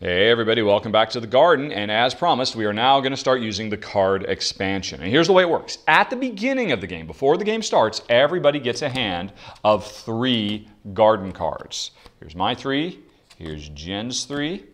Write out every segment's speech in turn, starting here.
Hey everybody, welcome back to the garden. And as promised, we are now going to start using the card expansion. And here's the way it works. At the beginning of the game, before the game starts, everybody gets a hand of three garden cards. Here's my three, here's Jen's three,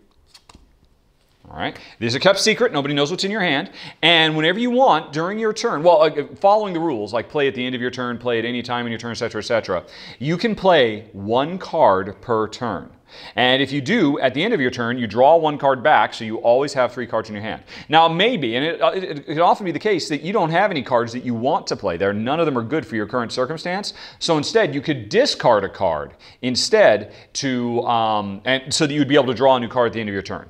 all right. These are kept secret. Nobody knows what's in your hand. And whenever you want during your turn, well, uh, following the rules, like play at the end of your turn, play at any time in your turn, etc., etc., you can play one card per turn. And if you do, at the end of your turn, you draw one card back, so you always have three cards in your hand. Now, maybe, and it, uh, it, it can often be the case that you don't have any cards that you want to play there. None of them are good for your current circumstance. So instead, you could discard a card instead to, um, and so that you'd be able to draw a new card at the end of your turn.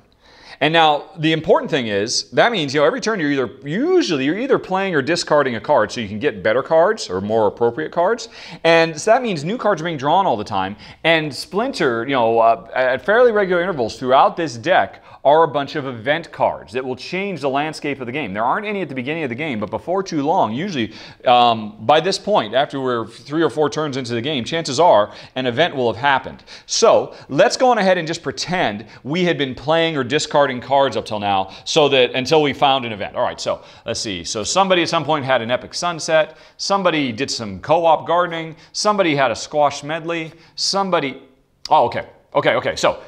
And now the important thing is that means you know every turn you're either usually you're either playing or discarding a card so you can get better cards or more appropriate cards. And so that means new cards are being drawn all the time and Splinter, you know, uh, at fairly regular intervals throughout this deck are a bunch of event cards that will change the landscape of the game. There aren't any at the beginning of the game, but before too long, usually um, by this point, after we're three or four turns into the game, chances are an event will have happened. So let's go on ahead and just pretend we had been playing or discarding cards up till now so that until we found an event. All right, so let's see. So somebody at some point had an epic sunset, somebody did some co-op gardening, somebody had a squash medley, somebody, oh, okay. Okay, okay, so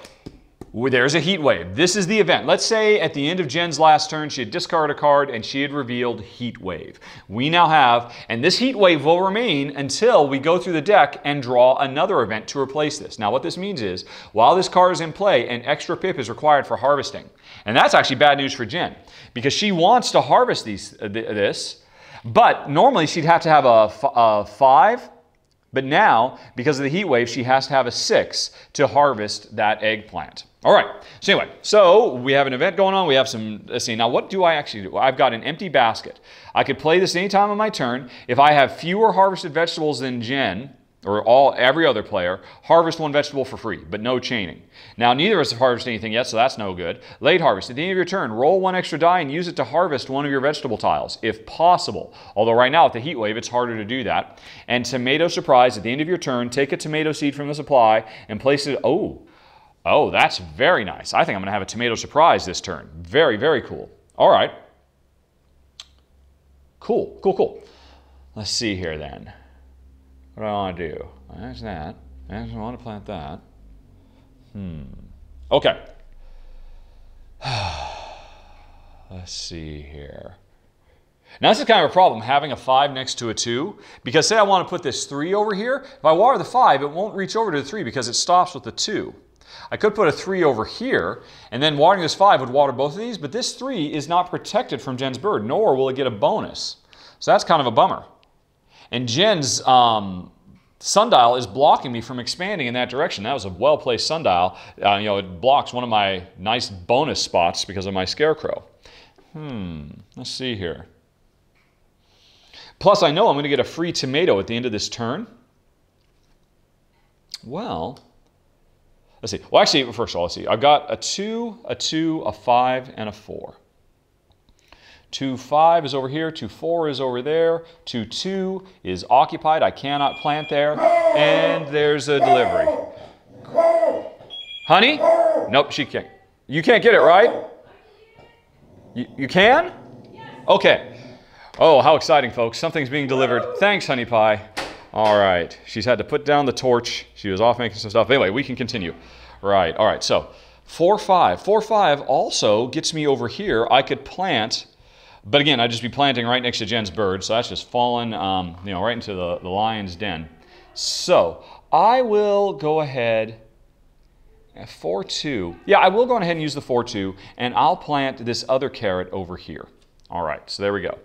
there's a heat wave. This is the event. Let's say at the end of Jen's last turn, she had discarded a card and she had revealed heat wave. We now have, and this heat wave will remain until we go through the deck and draw another event to replace this. Now what this means is, while this card is in play, an extra pip is required for harvesting. And that's actually bad news for Jen because she wants to harvest these, uh, this, but normally she'd have to have a, a five but now, because of the heat wave, she has to have a six to harvest that eggplant. All right, so anyway, so we have an event going on. We have some, let's see, now what do I actually do? I've got an empty basket. I could play this anytime on my turn. If I have fewer harvested vegetables than Jen, or all every other player, harvest one vegetable for free, but no chaining. Now, neither of us have harvested anything yet, so that's no good. Late harvest. At the end of your turn, roll one extra die and use it to harvest one of your vegetable tiles, if possible. Although right now, with the heat wave, it's harder to do that. And tomato surprise, at the end of your turn, take a tomato seed from the supply and place it, oh, Oh, that's very nice. I think I'm going to have a tomato surprise this turn. Very, very cool. All right. Cool, cool, cool. Let's see here then. What do I want to do? There's that. I want to plant that. Hmm. Okay. Let's see here. Now this is kind of a problem, having a 5 next to a 2, because say I want to put this 3 over here, if I water the 5, it won't reach over to the 3 because it stops with the 2. I could put a 3 over here, and then watering this 5 would water both of these, but this 3 is not protected from Jen's bird, nor will it get a bonus. So that's kind of a bummer. And Jen's um, sundial is blocking me from expanding in that direction. That was a well-placed sundial. Uh, you know, it blocks one of my nice bonus spots because of my scarecrow. Hmm, let's see here. Plus, I know I'm going to get a free tomato at the end of this turn. Well, Let's see. Well, actually, first of all, let's see. I've got a 2, a 2, a 5, and a 4. 2, 5 is over here. 2, 4 is over there. 2, 2 is occupied. I cannot plant there. And there's a delivery. Honey? Nope, she can't. You can't get it, right? You, you can? Okay. Oh, how exciting, folks. Something's being delivered. Thanks, Honey Pie. All right. She's had to put down the torch. She was off making some stuff. Anyway, we can continue. Right. All right. So 4, 5. 4, 5 also gets me over here. I could plant, but again, I'd just be planting right next to Jen's bird. So that's just fallen, um, you know, right into the, the lion's den. So I will go ahead 4, 2. Yeah, I will go ahead and use the 4, 2, and I'll plant this other carrot over here. All right, so there we go.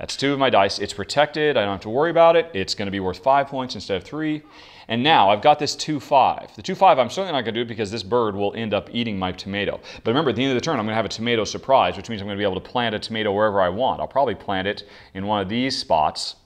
That's two of my dice. It's protected. I don't have to worry about it. It's going to be worth five points instead of three. And now I've got this 2-5. The 2-5, I'm certainly not going to do it because this bird will end up eating my tomato. But remember, at the end of the turn, I'm going to have a tomato surprise, which means I'm going to be able to plant a tomato wherever I want. I'll probably plant it in one of these spots.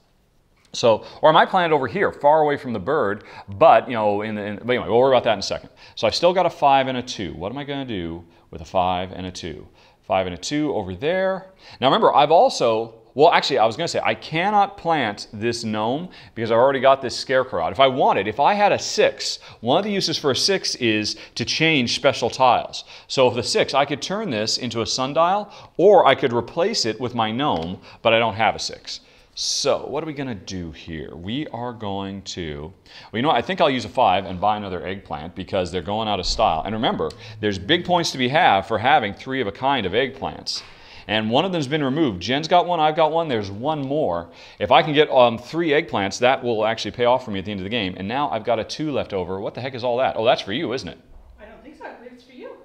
So, or I might plant it over here, far away from the bird, but, you know, in the, in, but anyway, we'll worry about that in a second. So I've still got a 5 and a 2. What am I going to do with a 5 and a 2? 5 and a 2 over there. Now remember, I've also well, actually, I was going to say, I cannot plant this gnome because I've already got this scarecrow out. If I wanted, if I had a six, one of the uses for a six is to change special tiles. So if the six, I could turn this into a sundial, or I could replace it with my gnome, but I don't have a six. So what are we going to do here? We are going to, well, you know what? I think I'll use a five and buy another eggplant because they're going out of style. And remember, there's big points to be had for having three of a kind of eggplants and one of them's been removed. Jen's got one, I've got one, there's one more. If I can get um, three eggplants, that will actually pay off for me at the end of the game. And now I've got a two left over. What the heck is all that? Oh, that's for you, isn't it? I don't think so. I believe it's for you.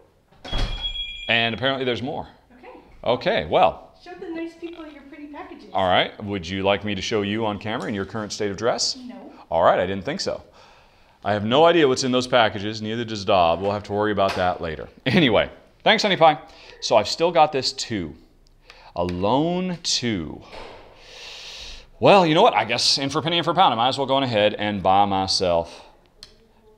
And apparently there's more. Okay. Okay, well. Show the nice people your pretty packages. All right. Would you like me to show you on camera in your current state of dress? No. All right, I didn't think so. I have no idea what's in those packages, neither does Dob. We'll have to worry about that later. Anyway, thanks, Honey Pie. So I've still got this two. Alone 2. Well, you know what? I guess in for penny and for pound, I might as well go on ahead and buy myself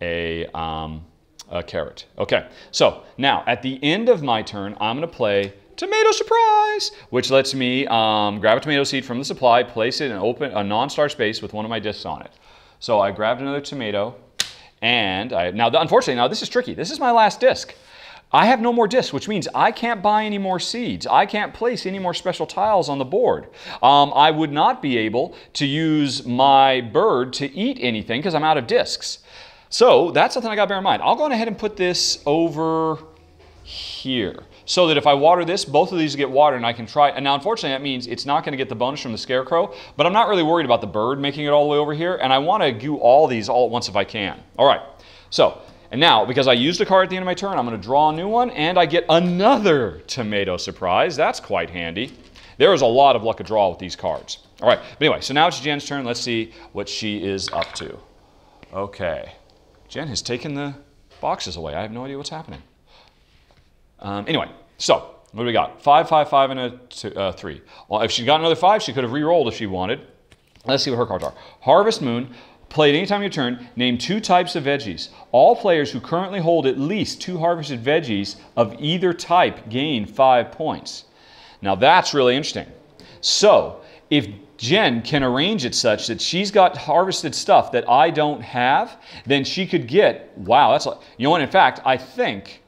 a, um, a carrot. Okay, so now at the end of my turn, I'm going to play Tomato Surprise, which lets me um, grab a tomato seed from the supply, place it in open a non-star space with one of my discs on it. So I grabbed another tomato, and I now unfortunately now this is tricky. This is my last disc. I have no more discs, which means I can't buy any more seeds. I can't place any more special tiles on the board. Um, I would not be able to use my bird to eat anything because I'm out of discs. So that's something I got to bear in mind. I'll go ahead and put this over here so that if I water this, both of these get water and I can try. And now, unfortunately, that means it's not going to get the bonus from the scarecrow, but I'm not really worried about the bird making it all the way over here. And I want to do all these all at once if I can. All right. So and now, because I used a card at the end of my turn, I'm going to draw a new one, and I get another tomato surprise. That's quite handy. There is a lot of luck of draw with these cards. All right, but anyway, so now it's Jen's turn. Let's see what she is up to. Okay. Jen has taken the boxes away. I have no idea what's happening. Um, anyway, so what do we got? Five, five, five, and a two, uh, three. Well, if she got another five, she could have re-rolled if she wanted. Let's see what her cards are. Harvest Moon, Play at any time your turn, name two types of veggies. All players who currently hold at least two harvested veggies of either type gain five points. Now that's really interesting. So, if Jen can arrange it such that she's got harvested stuff that I don't have, then she could get, wow, that's, you know what, in fact, I think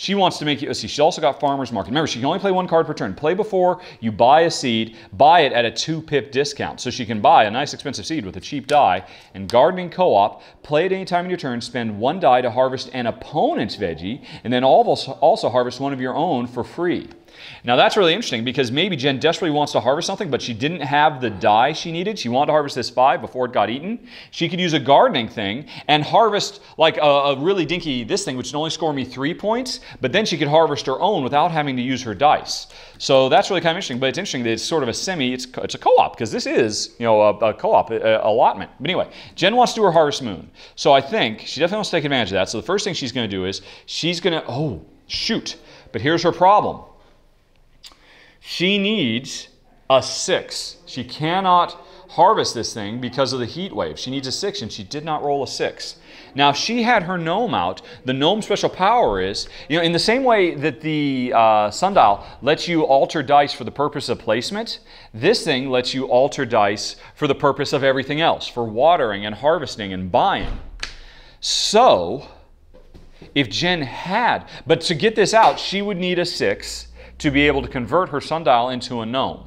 she wants to make you, let's see, she also got Farmer's Market. Remember, she can only play one card per turn. Play before you buy a seed, buy it at a two pip discount. So she can buy a nice expensive seed with a cheap die. And Gardening Co-op, play at any time in your turn, spend one die to harvest an opponent's veggie, and then also harvest one of your own for free. Now that's really interesting because maybe Jen desperately wants to harvest something, but she didn't have the die she needed. She wanted to harvest this five before it got eaten. She could use a gardening thing and harvest like a, a really dinky this thing, which would only score me three points, but then she could harvest her own without having to use her dice. So that's really kind of interesting, but it's interesting that it's sort of a semi, it's, it's a co-op because this is, you know, a, a co-op allotment. But anyway, Jen wants to do her Harvest Moon. So I think she definitely wants to take advantage of that. So the first thing she's going to do is she's going to, oh, shoot. But here's her problem. She needs a six. She cannot harvest this thing because of the heat wave. She needs a six, and she did not roll a six. Now, if she had her gnome out, the gnome special power is, you know, in the same way that the uh, sundial lets you alter dice for the purpose of placement, this thing lets you alter dice for the purpose of everything else, for watering and harvesting and buying. So, if Jen had, but to get this out, she would need a six to be able to convert her sundial into a gnome.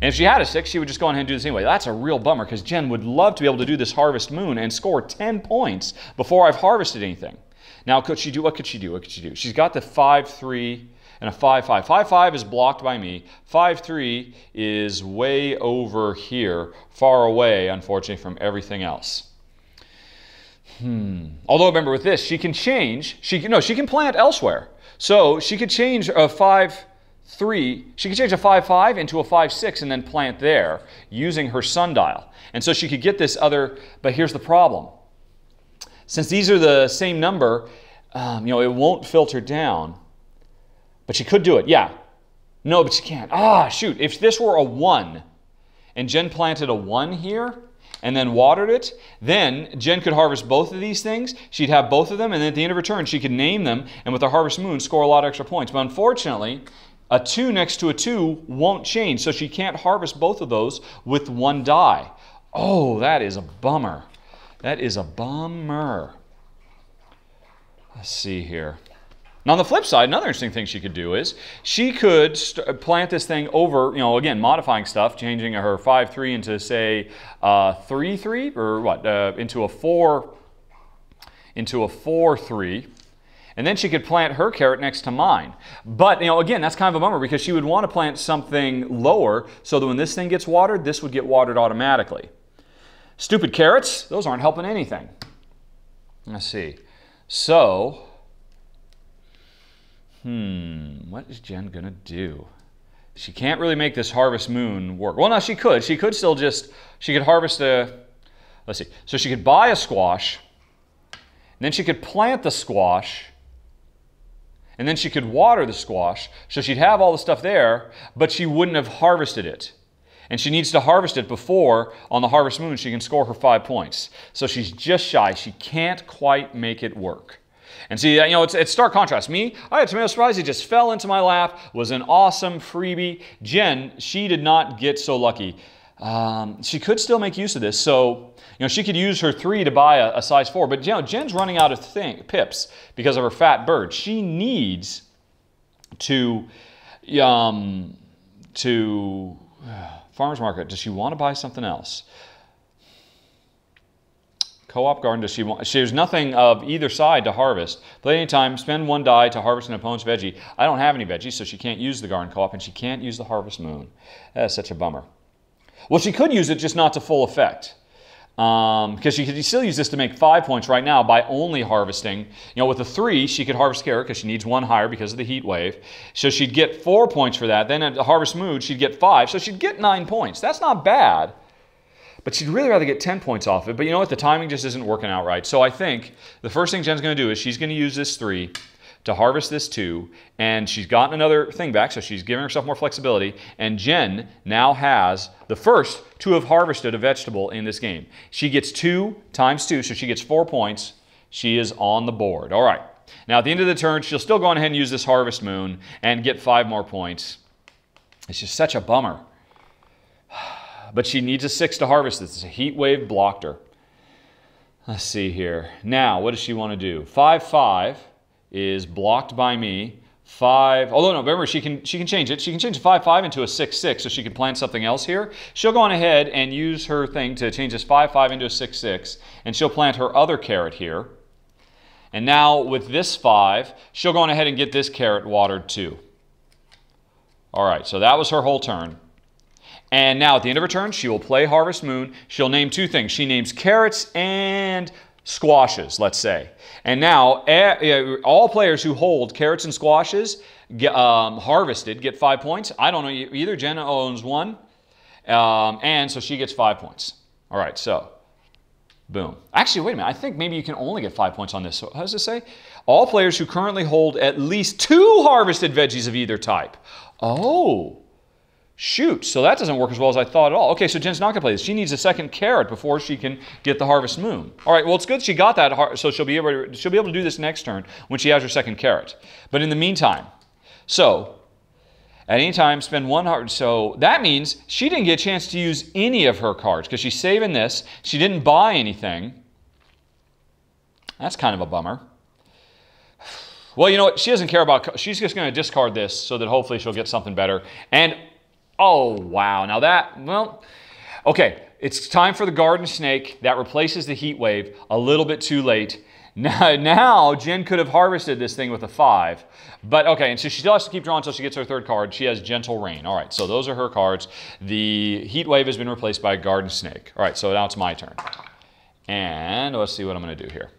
And if she had a six, she would just go ahead and do this anyway. That's a real bummer because Jen would love to be able to do this harvest moon and score 10 points before I've harvested anything. Now, could she do, what could she do? What could she do? She's got the 5 3 and a 5 5. 5 5 is blocked by me. 5 3 is way over here, far away, unfortunately, from everything else. Hmm. Although remember with this, she can change. She can, no, she can plant elsewhere. So she could change a 5 3, she could change a 5 5 into a 5 6 and then plant there using her sundial. And so she could get this other, but here's the problem. Since these are the same number, um, you know, it won't filter down. But she could do it, yeah. No, but she can't. Ah, shoot. If this were a 1 and Jen planted a 1 here, and then watered it, then Jen could harvest both of these things. She'd have both of them, and then at the end of her turn, she could name them, and with the Harvest Moon, score a lot of extra points. But unfortunately, a 2 next to a 2 won't change, so she can't harvest both of those with one die. Oh, that is a bummer. That is a bummer. Let's see here. Now, on the flip side, another interesting thing she could do is she could st- plant this thing over, you know, again, modifying stuff, changing her 5 3 into, say, uh, 3 3, or what, uh, into a 4 into a 4 3. And then she could plant her carrot next to mine. But, you know, again, that's kind of a bummer because she would want to plant something lower so that when this thing gets watered, this would get watered automatically. Stupid carrots, those aren't helping anything. Let's see. So, hmm, what is Jen going to do? She can't really make this harvest moon work. Well, no, she could. She could still just, she could harvest a, let's see. So she could buy a squash, and then she could plant the squash, and then she could water the squash. So she'd have all the stuff there, but she wouldn't have harvested it. And she needs to harvest it before, on the harvest moon, she can score her five points. So she's just shy. She can't quite make it work. And see, you know, it's, it's stark contrast. Me, I had tomato surprise. It just fell into my lap, was an awesome freebie. Jen, she did not get so lucky. Um, she could still make use of this. So, you know, she could use her three to buy a, a size four. But, you know, Jen's running out of thing, pips because of her fat bird. She needs to, um, to, uh, farmer's market. Does she want to buy something else? Co-op garden, does she want? There's nothing of either side to harvest. Play anytime, spend one die to harvest an opponent's veggie. I don't have any veggies, so she can't use the garden co-op, and she can't use the harvest moon. That's such a bummer. Well, she could use it, just not to full effect. Um, because she could still use this to make five points right now by only harvesting. You know, with a three, she could harvest carrot because she needs one higher because of the heat wave. So she'd get four points for that. Then at the harvest moon, she'd get five. So she'd get nine points. That's not bad. But she'd really rather get 10 points off it. But you know what? The timing just isn't working out right. So I think the first thing Jen's going to do is she's going to use this three to harvest this two, and she's gotten another thing back, so she's giving herself more flexibility. And Jen now has the first to have harvested a vegetable in this game. She gets two times two, so she gets four points. She is on the board. All right. Now, at the end of the turn, she'll still go ahead and use this harvest moon and get five more points. It's just such a bummer. But she needs a six to harvest this. A heat wave blocked her. Let's see here. Now, what does she want to do? Five, five is blocked by me. Five, although no, remember she can she can change it. She can change a five five into a six six, so she can plant something else here. She'll go on ahead and use her thing to change this five five into a six six, and she'll plant her other carrot here. And now with this five, she'll go on ahead and get this carrot watered too. All right, so that was her whole turn. And now at the end of her turn, she will play Harvest Moon. She'll name two things. She names carrots and squashes, let's say. And now all players who hold carrots and squashes um, harvested get five points. I don't know either. Jenna owns one. Um, and so she gets five points. All right, so boom. Actually, wait a minute. I think maybe you can only get five points on this. So how does it say? All players who currently hold at least two harvested veggies of either type. Oh. Shoot, so that doesn't work as well as I thought at all. Okay, so Jen's not to play this. She needs a second carrot before she can get the Harvest Moon. All right, well, it's good she got that, so she'll be able to, she'll be able to do this next turn when she has her second carrot. But in the meantime, so at any time, spend one heart. So that means she didn't get a chance to use any of her cards because she's saving this. She didn't buy anything. That's kind of a bummer. Well, you know what? She doesn't care about. She's just going to discard this so that hopefully she'll get something better. And Oh, wow. Now that, well, okay, it's time for the garden snake. That replaces the heat wave. A little bit too late. Now, now Jen could have harvested this thing with a five. But okay, and so she still has to keep drawing until she gets her third card. She has Gentle Rain. All right, so those are her cards. The Heat Wave has been replaced by a Garden Snake. All right, so now it's my turn. And let's see what I'm going to do here.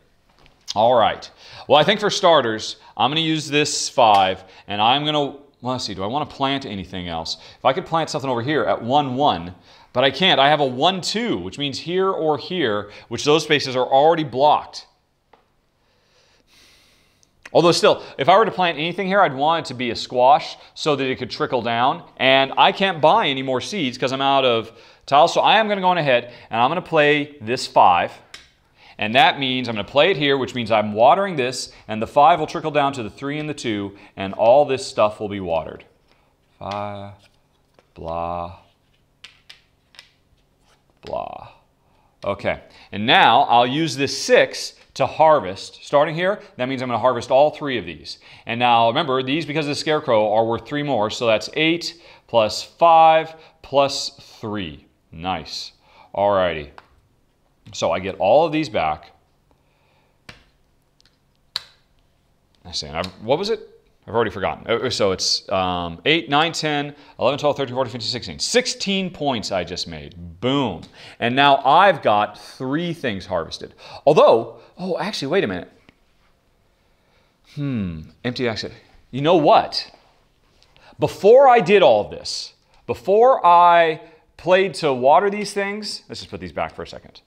All right. Well, I think for starters, I'm going to use this five, and I'm going to well, let's see, do I want to plant anything else? If I could plant something over here at 1, 1, but I can't. I have a 1, 2, which means here or here, which those spaces are already blocked. Although still, if I were to plant anything here, I'd want it to be a squash so that it could trickle down. And I can't buy any more seeds because I'm out of tiles. So I am going to go on ahead and I'm going to play this 5. And that means I'm going to play it here, which means I'm watering this, and the 5 will trickle down to the 3 and the 2, and all this stuff will be watered. five, blah, blah. Okay, and now I'll use this six to harvest. Starting here, that means I'm going to harvest all three of these. And now remember, these, because of the scarecrow, are worth three more. So that's eight plus five plus three. Nice. Alrighty. So I get all of these back. I see. What was it? I've already forgotten. Uh, so it's um, 8, 9, 10, 11, 12, 13, 14, 15, 16. 16 points I just made. Boom. And now I've got three things harvested. Although, oh, actually, wait a minute. Hmm, empty exit. You know what? Before I did all of this, before I played to water these things, let's just put these back for a second.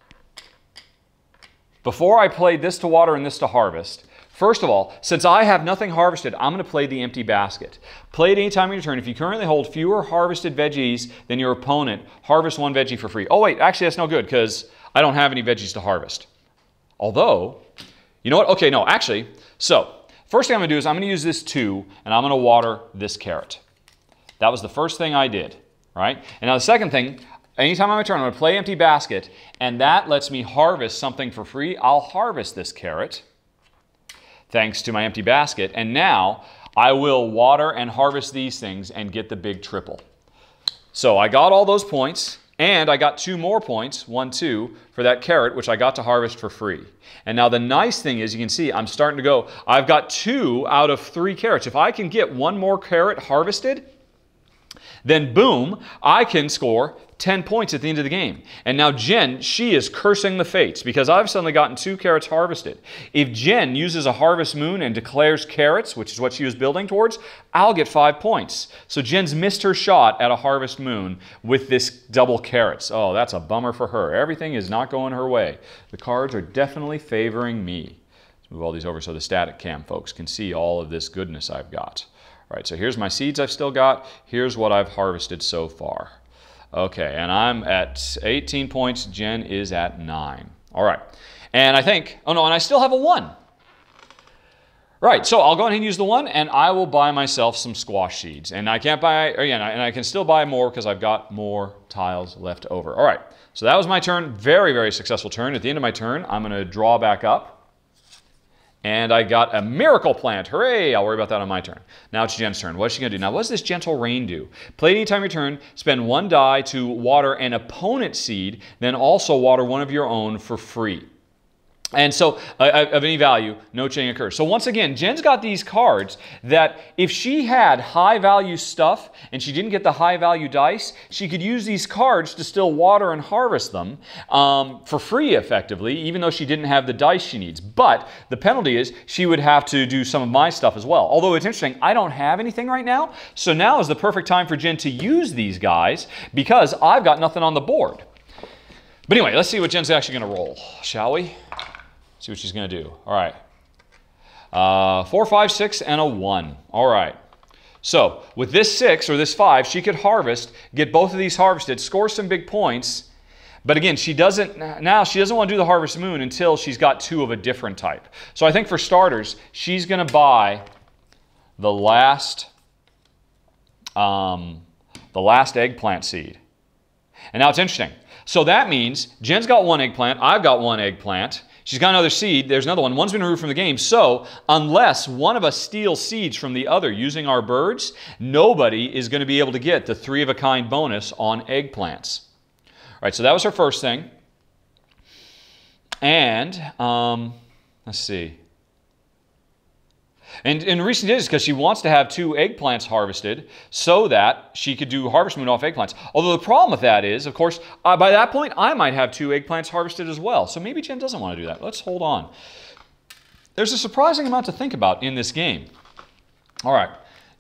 Before I played this to water and this to harvest, First of all, since I have nothing harvested, I'm going to play the empty basket. Play it anytime in your turn. If you currently hold fewer harvested veggies than your opponent, harvest one veggie for free. Oh, wait, actually, that's no good because I don't have any veggies to harvest. Although, you know what? Okay, no, actually, so first thing I'm going to do is I'm going to use this two and I'm going to water this carrot. That was the first thing I did, right? And now the second thing, anytime I'm in turn, I'm going to play empty basket and that lets me harvest something for free. I'll harvest this carrot thanks to my empty basket. And now I will water and harvest these things and get the big triple. So I got all those points. And I got two more points, one, two, for that carrot, which I got to harvest for free. And now the nice thing is, you can see, I'm starting to go, I've got two out of three carrots. If I can get one more carrot harvested, then boom, I can score 10 points at the end of the game. And now Jen, she is cursing the fates because I've suddenly gotten two carrots harvested. If Jen uses a harvest moon and declares carrots, which is what she was building towards, I'll get five points. So Jen's missed her shot at a harvest moon with this double carrots. Oh, that's a bummer for her. Everything is not going her way. The cards are definitely favoring me. Let's move all these over so the static cam folks can see all of this goodness I've got. All right, so here's my seeds I've still got. Here's what I've harvested so far. Okay, and I'm at 18 points. Jen is at 9. All right. And I think, oh no, and I still have a 1. Right, so I'll go ahead and use the 1, and I will buy myself some squash seeds. And I can't buy, or yeah, and I can still buy more because I've got more tiles left over. All right, so that was my turn. Very, very successful turn. At the end of my turn, I'm going to draw back up. And I got a miracle plant. Hooray! I'll worry about that on my turn. Now it's Jen's turn. What's she going to do? Now, what does this gentle rain do? Play anytime you turn, spend one die to water an opponent's seed, then also water one of your own for free. And so, uh, of any value, no change occurs. So, once again, Jen's got these cards that if she had high value stuff and she didn't get the high value dice, she could use these cards to still water and harvest them um, for free, effectively, even though she didn't have the dice she needs. But the penalty is she would have to do some of my stuff as well. Although it's interesting, I don't have anything right now. So, now is the perfect time for Jen to use these guys because I've got nothing on the board. But anyway, let's see what Jen's actually going to roll, shall we? See what she's going to do. All right. Uh, four, five, six, and a one. All right. So with this six or this five, she could harvest, get both of these harvested, score some big points. But again, she doesn't now she doesn't want to do the harvest moon until she's got two of a different type. So I think for starters, she's going to buy the last um, the last eggplant seed. And now it's interesting. So that means Jen's got one eggplant, I've got one eggplant. She's got another seed. There's another one. One's been removed from the game. So, unless one of us steals seeds from the other using our birds, nobody is going to be able to get the three of a kind bonus on eggplants. All right, so that was her first thing. And um, let's see. And in recent days, because she wants to have two eggplants harvested so that she could do harvest moon off eggplants. Although the problem with that is, of course, uh, by that point, I might have two eggplants harvested as well. So maybe Jen doesn't want to do that. Let's hold on. There's a surprising amount to think about in this game. All right.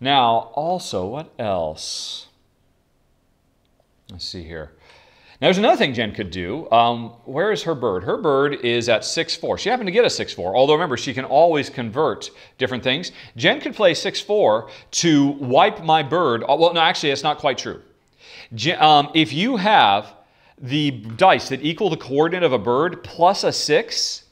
Now, also, what else? Let's see here. Now, there's another thing Jen could do. Um, where is her bird? Her bird is at 6-4. She happened to get a 6-4, although remember, she can always convert different things. Jen could play 6-4 to wipe my bird. Uh, well, no, actually, that's not quite true. Um, if you have the dice that equal the coordinate of a bird plus a 6,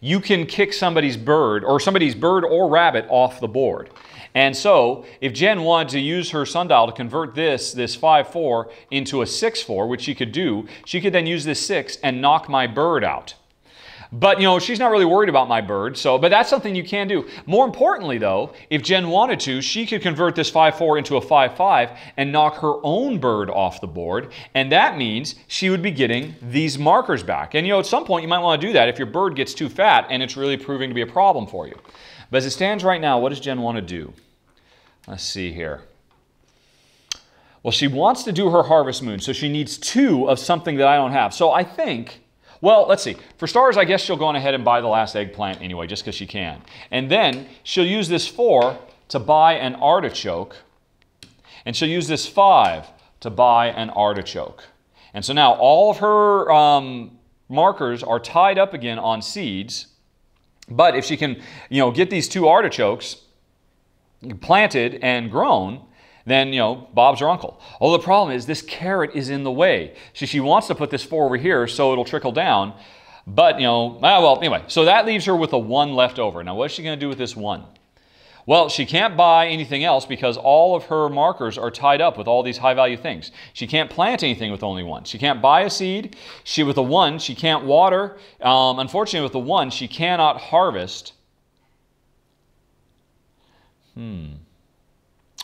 you can kick somebody's bird or somebody's bird or rabbit off the board. And so, if Jen wanted to use her sundial to convert this, this 5-4, into a 6-4, which she could do, she could then use this 6 and knock my bird out. But, you know, she's not really worried about my bird, so, but that's something you can do. More importantly, though, if Jen wanted to, she could convert this 5-4 into a 5-5 and knock her own bird off the board, and that means she would be getting these markers back. And, you know, at some point you might want to do that if your bird gets too fat and it's really proving to be a problem for you. But as it stands right now, what does Jen want to do? Let's see here. Well, she wants to do her harvest moon, so she needs two of something that I don't have. So I think well, let's see. For stars, I guess she'll go on ahead and buy the last eggplant anyway, just because she can. And then she'll use this four to buy an artichoke. And she'll use this five to buy an artichoke. And so now all of her um, markers are tied up again on seeds. But if she can, you know, get these two artichokes planted and grown, then, you know, Bob's her uncle. Oh, the problem is this carrot is in the way. She, she wants to put this four over here so it'll trickle down. But, you know, ah, well, anyway, so that leaves her with a one left over. Now, what's she going to do with this one? Well, she can't buy anything else because all of her markers are tied up with all these high value things. She can't plant anything with only one. She can't buy a seed. She, with a one, she can't water. Um, unfortunately, with the one, she cannot harvest. Hmm.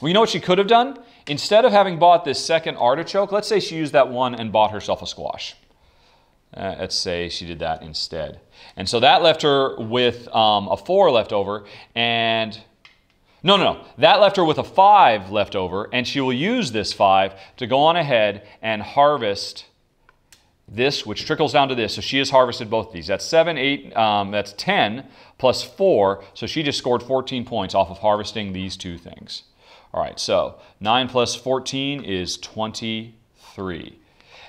Well, you know what she could have done? Instead of having bought this second artichoke, let's say she used that one and bought herself a squash. Uh, let's say she did that instead. And so that left her with um, a four left over and no, no, no. That left her with a five left over, and she will use this five to go on ahead and harvest this, which trickles down to this. So she has harvested both these. That's seven, eight, um, that's 10 plus four. So she just scored 14 points off of harvesting these two things. All right, so 9 plus 14 is 23.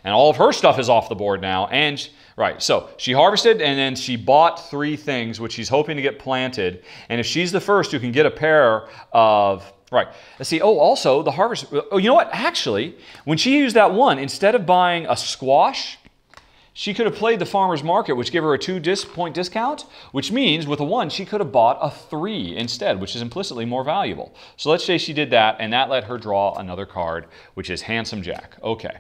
And all of her stuff is off the board now. And, right, so she harvested and then she bought three things, which she's hoping to get planted. And if she's the first who can get a pair of Right. Let's see. Oh, also the harvest. Oh, you know what? Actually, when she used that one, instead of buying a squash, she could have played the farmer's market, which gave her a two dis point discount, which means with a one, she could have bought a three instead, which is implicitly more valuable. So let's say she did that, and that let her draw another card, which is Handsome Jack. Okay.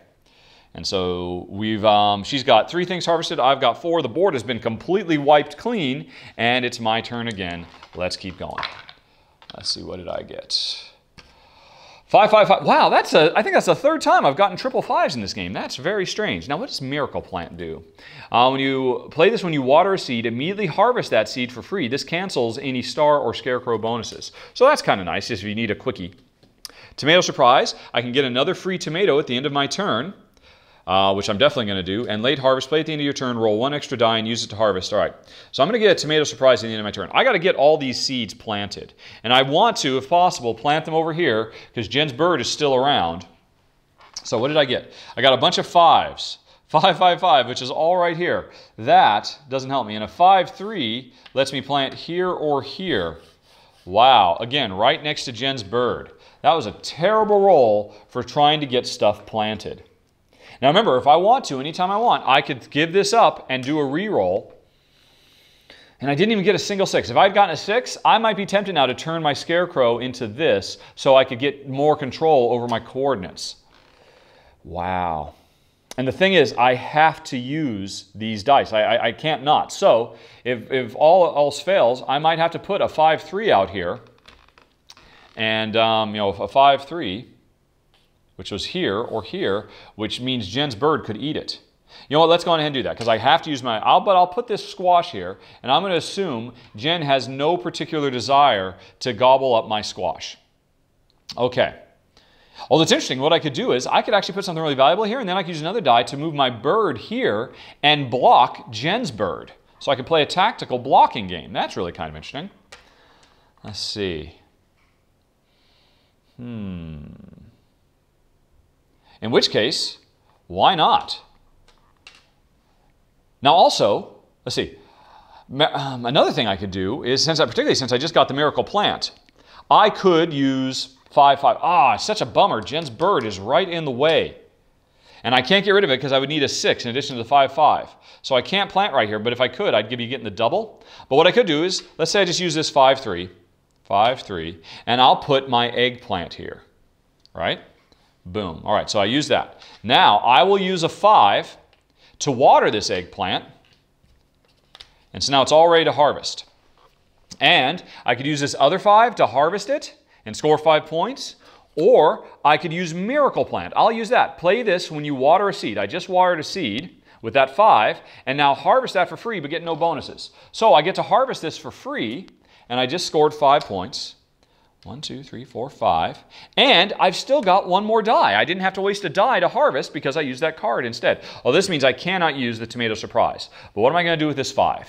And so we've, um, she's got three things harvested. I've got four. The board has been completely wiped clean, and it's my turn again. Let's keep going. Let's see, what did I get? Five, five, five. Wow, that's a, I think that's the third time I've gotten triple fives in this game. That's very strange. Now, what does Miracle Plant do? Uh, when you play this, when you water a seed, immediately harvest that seed for free. This cancels any star or scarecrow bonuses. So that's kind of nice if you need a quickie. Tomato Surprise, I can get another free tomato at the end of my turn uh, which I'm definitely going to do. And late harvest, play at the end of your turn, roll one extra die and use it to harvest. All right, so I'm going to get a tomato surprise at the end of my turn. I got to get all these seeds planted. And I want to, if possible, plant them over here because Jen's bird is still around. So what did I get? I got a bunch of fives. 555, which is all right here. That doesn't help me. And a 5-3 lets me plant here or here. Wow. Again, right next to Jen's bird. That was a terrible roll for trying to get stuff planted. Now remember, if I want to, anytime I want, I could give this up and do a re-roll. And I didn't even get a single six. If I'd gotten a six, I might be tempted now to turn my scarecrow into this so I could get more control over my coordinates. Wow. And the thing is, I have to use these dice. I, I, I can't not. So if, if all else fails, I might have to put a 5-3 out here. And, um, you know, a 5-3 which was here or here, which means Jen's bird could eat it. You know what, let's go ahead and do that because I have to use my, I'll, but I'll put this squash here and I'm going to assume Jen has no particular desire to gobble up my squash. Okay. Well, it's interesting. What I could do is I could actually put something really valuable here and then I could use another die to move my bird here and block Jen's bird. So I could play a tactical blocking game. That's really kind of interesting. Let's see. Hmm. In which case, why not? Now, also, let's see. Um, another thing I could do is, since I, particularly since I just got the miracle plant, I could use 5 5. Ah, such a bummer. Jen's bird is right in the way. And I can't get rid of it because I would need a 6 in addition to the 5, 5. So I can't plant right here, but if I could, I'd be getting the double. But what I could do is, let's say I just use this 5, 3, 5, 3, and I'll put my eggplant here, right? Boom. All right, so I use that. Now, I will use a 5 to water this eggplant. And so now it's all ready to harvest. And I could use this other 5 to harvest it and score 5 points. Or I could use Miracle Plant. I'll use that. Play this when you water a seed. I just watered a seed with that 5, and now harvest that for free but get no bonuses. So I get to harvest this for free, and I just scored 5 points. One, two, three, four, five. And I've still got one more die. I didn't have to waste a die to harvest because I used that card instead. Oh, this means I cannot use the tomato surprise. But what am I going to do with this five?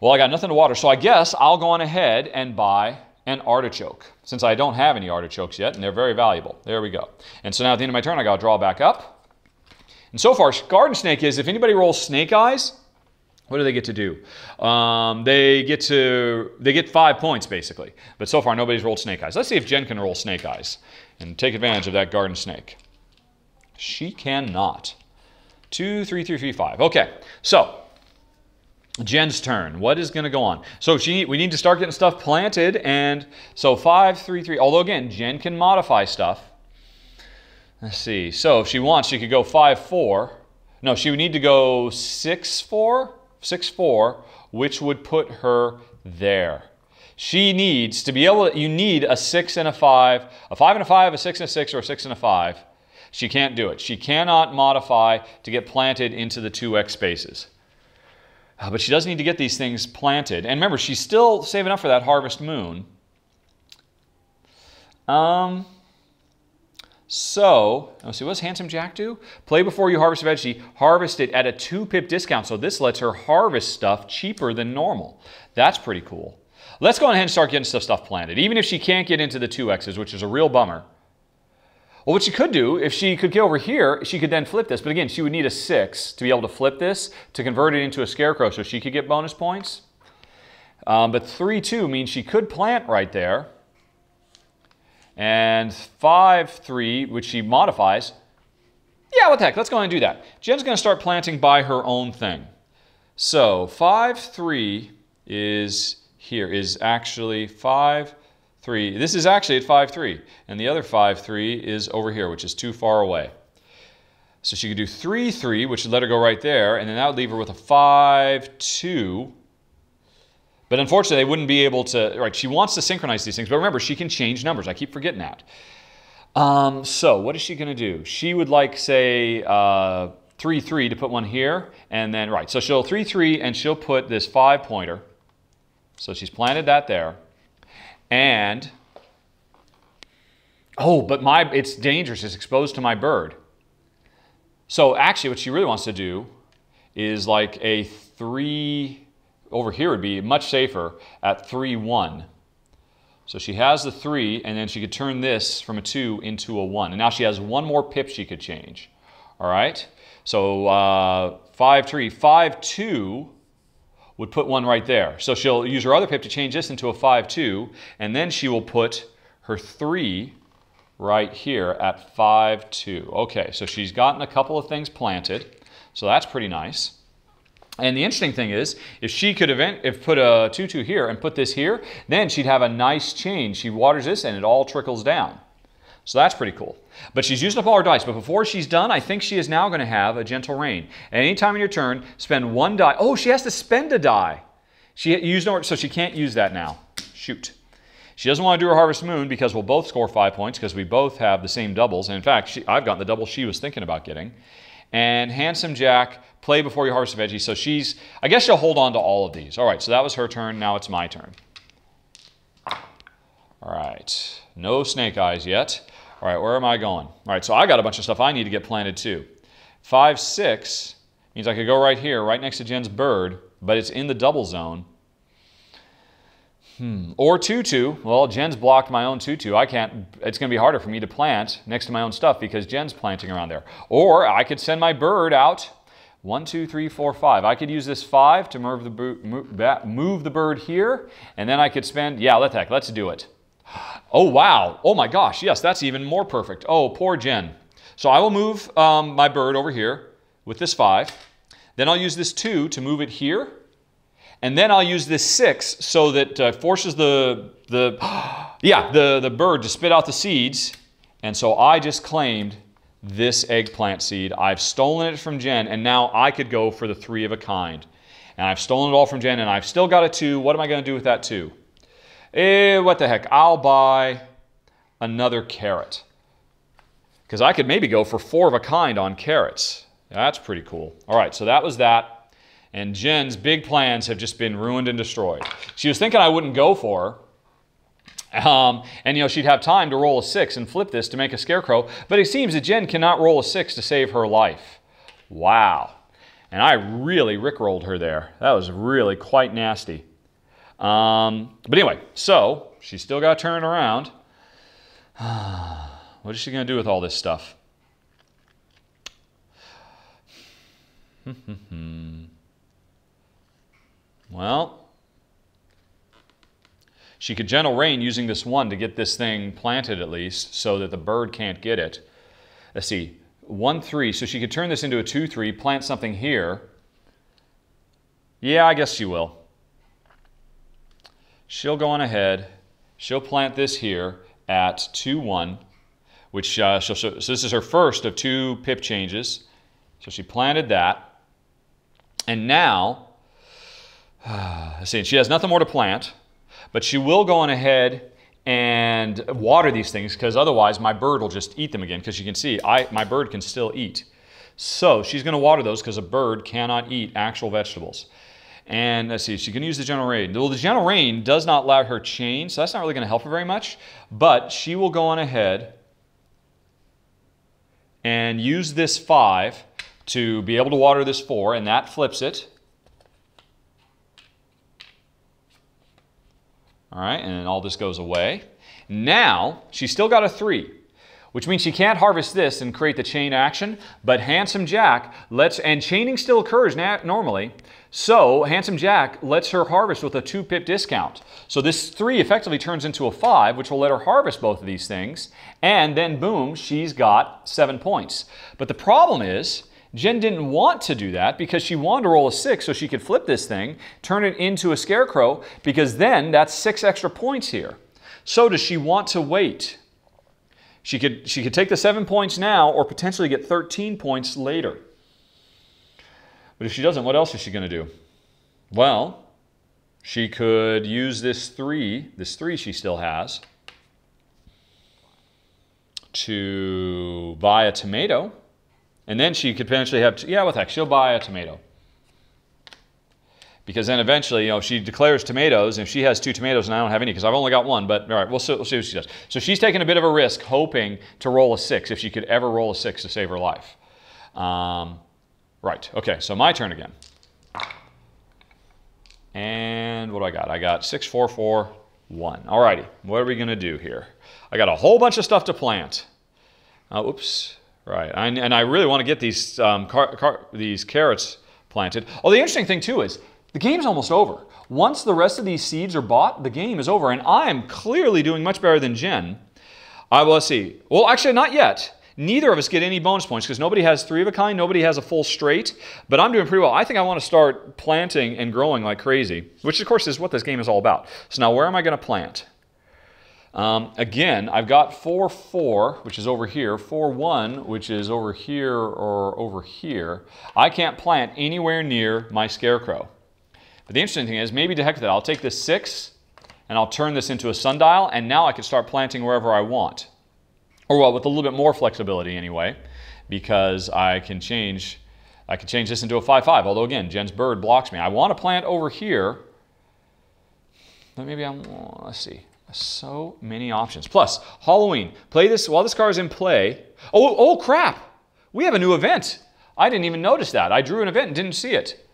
Well, I got nothing to water, so I guess I'll go on ahead and buy an artichoke, since I don't have any artichokes yet, and they're very valuable. There we go. And so now at the end of my turn, I got to draw back up. And so far, garden snake is, if anybody rolls snake eyes, what do they get to do? Um, they get to they get five points basically. But so far nobody's rolled snake eyes. Let's see if Jen can roll snake eyes and take advantage of that garden snake. She cannot. Two, three, three, three, five. Okay, so Jen's turn. What is going to go on? So she we need to start getting stuff planted, and so five, three, three. Although again, Jen can modify stuff. Let's see. So if she wants, she could go five, four. No, she would need to go six, four six four, which would put her there. She needs to be able to, you need a 6 and a 5, a 5 and a 5, a 6 and a 6, or a 6 and a 5. She can't do it. She cannot modify to get planted into the 2x spaces. Uh, but she does need to get these things planted. And remember, she's still saving up for that harvest moon. Um, so, let's see, what does Handsome Jack do? Play before you harvest a veggie, harvest it at a two pip discount. So this lets her harvest stuff cheaper than normal. That's pretty cool. Let's go ahead and start getting stuff, stuff planted, even if she can't get into the 2Xs, which is a real bummer. Well, what she could do, if she could get over here, she could then flip this. But again, she would need a 6 to be able to flip this to convert it into a scarecrow so she could get bonus points. Um, but 3-2 means she could plant right there. And 5, 3, which she modifies. Yeah, what the heck, let's go ahead and do that. Jen's going to start planting by her own thing. So 5, 3 is here, is actually 5, 3. This is actually at 5, 3. And the other 5, 3 is over here, which is too far away. So she could do 3, 3, which would let her go right there. And then that would leave her with a 5, 2. But unfortunately, they wouldn't be able to, right, she wants to synchronize these things, but remember, she can change numbers. I keep forgetting that. Um, so what is she going to do? She would like, say, uh, 3, 3 to put one here, and then, right, so she'll 3, 3, and she'll put this 5 pointer. So she's planted that there. And, oh, but my, it's dangerous. It's exposed to my bird. So actually, what she really wants to do is like a 3, over here would be much safer at 3, 1. So she has the 3, and then she could turn this from a 2 into a 1. And now she has one more pip she could change. All right? So uh, 5, 3, 5, 2 would put one right there. So she'll use her other pip to change this into a 5, 2, and then she will put her 3 right here at 5, 2. Okay, so she's gotten a couple of things planted. So that's pretty nice. And the interesting thing is, if she could event, if put a 2-2 here and put this here, then she'd have a nice change. She waters this and it all trickles down. So that's pretty cool. But she's using up all her dice. But before she's done, I think she is now going to have a gentle rain. And anytime in your turn, spend one die. Oh, she has to spend a die. She used no, so she can't use that now. Shoot. She doesn't want to do her Harvest Moon because we'll both score five points because we both have the same doubles. And in fact, she, I've gotten the double she was thinking about getting. And Handsome Jack play before you harvest a veggie. So she's, I guess she'll hold on to all of these. All right, so that was her turn. Now it's my turn. All right, no snake eyes yet. All right, where am I going? All right, so I got a bunch of stuff I need to get planted too. Five, six means I could go right here, right next to Jen's bird, but it's in the double zone. Hmm. Or 2-2. Well, Jen's blocked my own 2-2. I can't, it's going to be harder for me to plant next to my own stuff because Jen's planting around there. Or I could send my bird out one, two, three, four, five. I could use this five to move the, move, the bird here, and then I could spend, yeah, let heck, let's do it. Oh, wow. Oh my gosh, yes, that's even more perfect. Oh, poor Jen. So I will move um, my bird over here with this 5. Then I'll use this 2 to move it here. And then I'll use this 6 so that uh, forces the, the, yeah, the, the bird to spit out the seeds. And so I just claimed this eggplant seed. I've stolen it from Jen, and now I could go for the three of a kind. And I've stolen it all from Jen, and I've still got a two. What am I going to do with that two? Eh, what the heck? I'll buy another carrot. Because I could maybe go for four of a kind on carrots. That's pretty cool. All right, so that was that. And Jen's big plans have just been ruined and destroyed. She was thinking I wouldn't go for her. Um, and you know she'd have time to roll a six and flip this to make a scarecrow, but it seems that Jen cannot roll a six to save her life. Wow. And I really rickrolled her there. That was really quite nasty. Um, but anyway, so she's still got to turn around. what is she going to do with all this stuff? well, she could gentle rain using this one to get this thing planted at least so that the bird can't get it. Let's see, 1, 3. So she could turn this into a 2, 3, plant something here. Yeah, I guess she will. She'll go on ahead. She'll plant this here at 2, 1, which uh, she'll, so this is her first of two pip changes. So she planted that. And now, see, she has nothing more to plant. But she will go on ahead and water these things because otherwise my bird will just eat them again because you can see I, my bird can still eat. So she's going to water those because a bird cannot eat actual vegetables. And let's see, she can use the gentle rain. Well, the gentle rain does not allow her chain, so that's not really going to help her very much. But she will go on ahead and use this five to be able to water this four, and that flips it. All right, and then all this goes away. Now, she's still got a 3, which means she can't harvest this and create the chain action, but Handsome Jack lets, and chaining still occurs normally, so Handsome Jack lets her harvest with a 2 pip discount. So this 3 effectively turns into a 5, which will let her harvest both of these things, and then boom, she's got 7 points. But the problem is, Jen didn't want to do that because she wanted to roll a six so she could flip this thing, turn it into a scarecrow, because then that's six extra points here. So does she want to wait? She could, she could take the seven points now or potentially get 13 points later. But if she doesn't, what else is she going to do? Well, she could use this three, this three she still has, to buy a tomato and then she could potentially have, yeah, what the heck, she'll buy a tomato. Because then eventually, you know, she declares tomatoes, and if she has two tomatoes and I don't have any, because I've only got one, but all right, we'll see, we'll see what she does. So she's taking a bit of a risk, hoping to roll a six, if she could ever roll a six to save her life. Um, right, okay, so my turn again. And what do I got? I got six, four, four, one. All righty, what are we going to do here? I got a whole bunch of stuff to plant. Uh, oops, Right, and, and I really want to get these um, car, car, these carrots planted. Oh, the interesting thing too is the game's almost over. Once the rest of these seeds are bought, the game is over, and I am clearly doing much better than Jen. I will see. Well, actually, not yet. Neither of us get any bonus points because nobody has three of a kind, nobody has a full straight, but I'm doing pretty well. I think I want to start planting and growing like crazy, which of course is what this game is all about. So now where am I going to plant? Um, again, I've got 4, 4, which is over here, 4, 1, which is over here or over here. I can't plant anywhere near my scarecrow. But the interesting thing is, maybe to heck with that, I'll take this 6 and I'll turn this into a sundial, and now I can start planting wherever I want. Or well, with a little bit more flexibility anyway, because I can change I can change this into a 5-5, although again, Jen's bird blocks me. I want to plant over here, but maybe I'm, let's see. So many options. Plus, Halloween. Play this while this car is in play. Oh, oh crap! We have a new event. I didn't even notice that. I drew an event and didn't see it.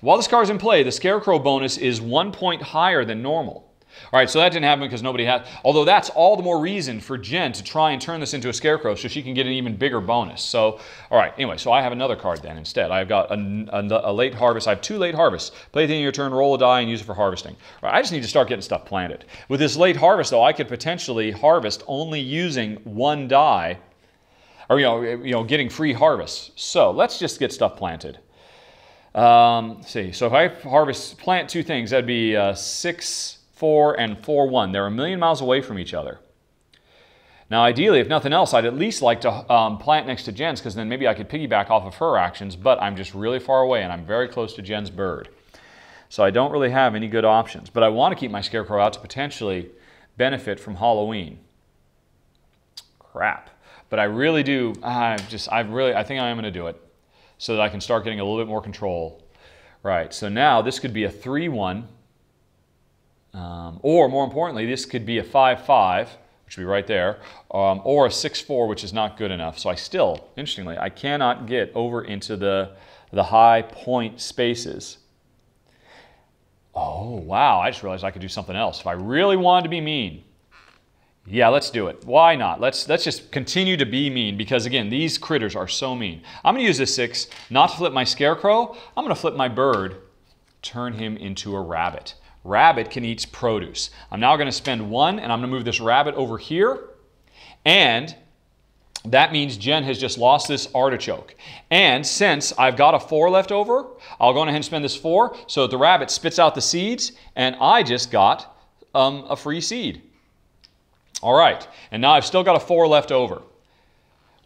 While this car is in play, the Scarecrow bonus is one point higher than normal. All right, so that didn't happen because nobody had, although that's all the more reason for Jen to try and turn this into a scarecrow so she can get an even bigger bonus. So, all right, anyway, so I have another card then instead. I've got a, a, a late harvest. I have two late harvests. Play the end of your turn, roll a die, and use it for harvesting. Right, I just need to start getting stuff planted. With this late harvest, though, I could potentially harvest only using one die or you know, you know, getting free harvests. So let's just get stuff planted. Um, see, so if I harvest, plant two things, that'd be uh, six, four, and four, one. They're a million miles away from each other. Now, ideally, if nothing else, I'd at least like to um, plant next to Jen's because then maybe I could piggyback off of her actions, but I'm just really far away and I'm very close to Jen's bird. So I don't really have any good options, but I want to keep my scarecrow out to potentially benefit from Halloween. Crap. But I really do, I just, I really, I think I am going to do it so that I can start getting a little bit more control. Right, so now this could be a 3-1, um, or more importantly, this could be a 5-5, which would be right there, um, or a 6-4, which is not good enough. So I still, interestingly, I cannot get over into the, the high point spaces. Oh, wow, I just realized I could do something else. If I really wanted to be mean, yeah, let's do it. Why not? Let's, let's just continue to be mean because, again, these critters are so mean. I'm going to use this 6 not to flip my scarecrow. I'm going to flip my bird, turn him into a rabbit. Rabbit can eat produce. I'm now going to spend 1, and I'm going to move this rabbit over here. And that means Jen has just lost this artichoke. And since I've got a 4 left over, I'll go ahead and spend this 4 so that the rabbit spits out the seeds, and I just got um, a free seed. All right, and now I've still got a 4 left over,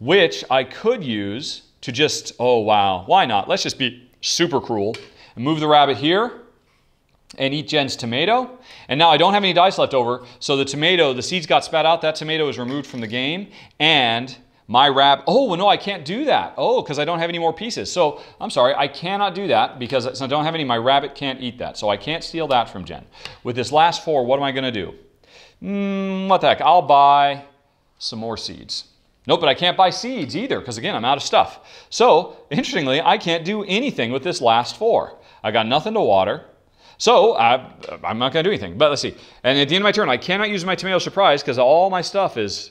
which I could use to just, oh wow, why not? Let's just be super cruel and move the rabbit here and eat Jen's tomato. And now I don't have any dice left over, so the tomato, the seeds got spat out, that tomato is removed from the game, and my rabbit, oh, well, no, I can't do that. Oh, because I don't have any more pieces. So I'm sorry, I cannot do that because I don't have any, my rabbit can't eat that. So I can't steal that from Jen. With this last four, what am I going to do? Mm, what the heck, I'll buy some more seeds. Nope, but I can't buy seeds either because again, I'm out of stuff. So, interestingly, I can't do anything with this last four. I got nothing to water. So, I, am not going to do anything. But let's see. And at the end of my turn, I cannot use my tomato surprise because all my stuff is.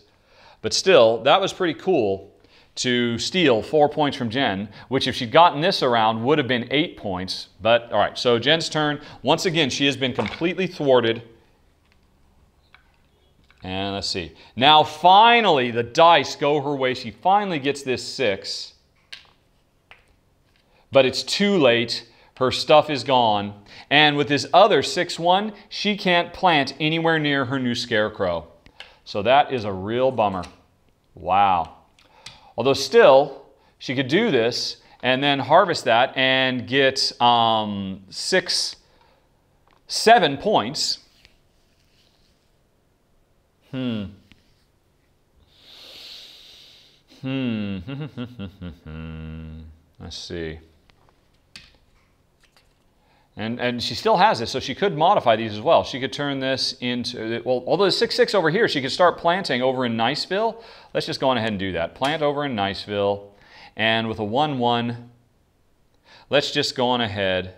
But still, that was pretty cool to steal four points from Jen, which if she'd gotten this around would have been eight points. But all right, so Jen's turn. Once again, she has been completely thwarted and let's see. Now, finally, the dice go her way. She finally gets this six. But it's too late. Her stuff is gone. And with this other 6 1, she can't plant anywhere near her new scarecrow. So that is a real bummer. Wow. Although, still, she could do this and then harvest that and get um, six, seven points Hmm. Hmm. Let's see. And, and she still has this, so she could modify these as well. She could turn this into, well, although the 6-6 over here, she could start planting over in Niceville. Let's just go on ahead and do that. Plant over in Niceville. And with a 1-1, let's just go on ahead.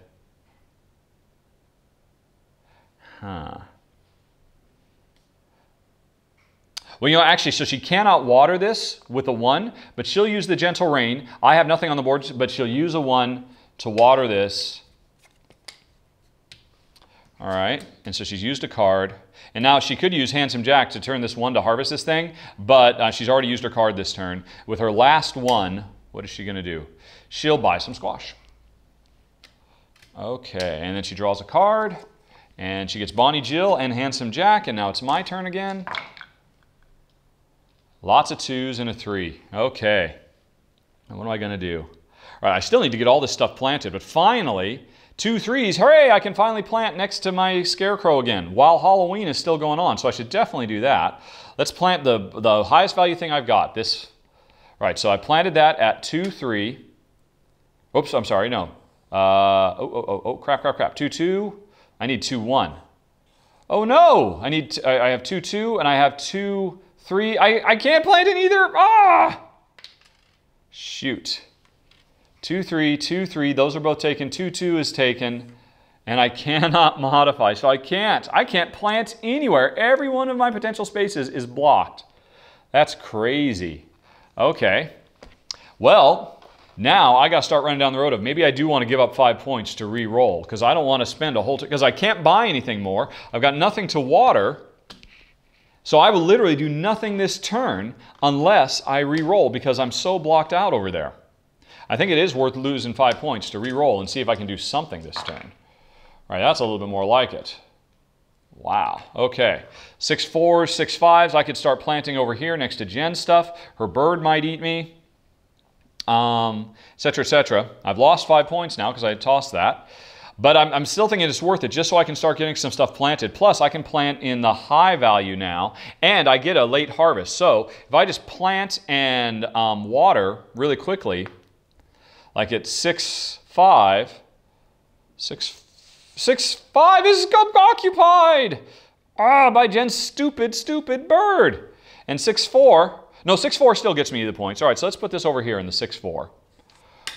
Huh. Well, you know, actually, so she cannot water this with a 1, but she'll use the gentle rain. I have nothing on the board, but she'll use a 1 to water this. All right, and so she's used a card. And now she could use Handsome Jack to turn this 1 to harvest this thing, but uh, she's already used her card this turn. With her last 1, what is she going to do? She'll buy some squash. Okay, and then she draws a card, and she gets Bonnie Jill and Handsome Jack, and now it's my turn again. Lots of twos and a three. Okay. What am I going to do? All right, I still need to get all this stuff planted, but finally, two threes. Hooray, I can finally plant next to my scarecrow again while Halloween is still going on. So I should definitely do that. Let's plant the, the highest value thing I've got. This. Right, so I planted that at two, three. Oops, I'm sorry, no. Uh, oh, oh, oh, oh, crap, crap, crap. Two, two. I need two, one. Oh no, I need, I have two, two, and I have two, Three, I, I can't plant in either. Ah! Shoot. Two, three, two, three. Those are both taken. Two, two is taken. And I cannot modify. So I can't. I can't plant anywhere. Every one of my potential spaces is blocked. That's crazy. Okay. Well, now I got to start running down the road of maybe I do want to give up five points to re-roll because I don't want to spend a whole because I can't buy anything more. I've got nothing to water. So I will literally do nothing this turn unless I re-roll because I'm so blocked out over there. I think it is worth losing five points to re-roll and see if I can do something this turn. All right, that's a little bit more like it. Wow, okay. Six fours, six fives, I could start planting over here next to Jen's stuff. Her bird might eat me, um, et cetera, et cetera. I've lost five points now because I tossed that. But I'm, I'm, still thinking it's worth it just so I can start getting some stuff planted. Plus, I can plant in the high value now, and I get a late harvest. So if I just plant and um, water really quickly, like at 6, 5, 6, 6, 5 is occupied. Ah, by Jen's stupid, stupid bird. And 6, 4, no, 6, 4 still gets me the points. All right, so let's put this over here in the 6, 4.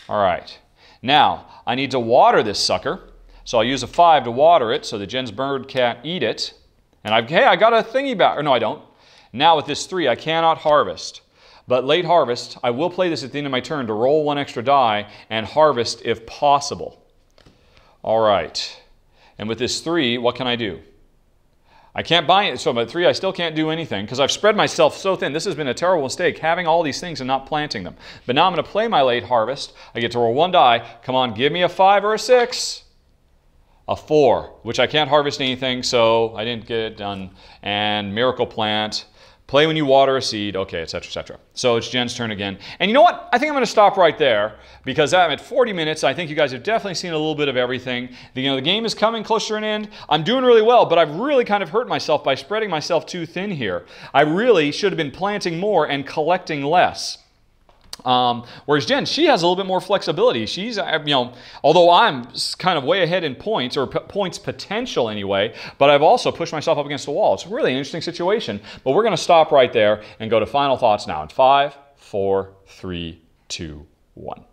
All right. Now, I need to water this sucker. So I'll use a 5 to water it so the Jen's bird can't eat it. And I've, hey, I got a thingy back. Or no, I don't. Now with this 3, I cannot harvest. But late harvest, I will play this at the end of my turn to roll one extra die and harvest if possible. All right. And with this 3, what can I do? I can't buy it. So at 3, I still can't do anything because I've spread myself so thin. This has been a terrible mistake, having all these things and not planting them. But now I'm going to play my late harvest. I get to roll one die. Come on, give me a 5 or a 6 a four, which I can't harvest anything, so I didn't get it done. And miracle plant, play when you water a seed, okay, etc., etc. So it's Jen's turn again. And you know what? I think I'm going to stop right there because I'm at 40 minutes. I think you guys have definitely seen a little bit of everything. The, you know, the game is coming closer to an end. I'm doing really well, but I've really kind of hurt myself by spreading myself too thin here. I really should have been planting more and collecting less. Um, whereas Jen, she has a little bit more flexibility. She's, uh, you know, although I'm kind of way ahead in points or points potential anyway, but I've also pushed myself up against the wall. It's a really an interesting situation. But we're going to stop right there and go to final thoughts now in five, four, three, two, one.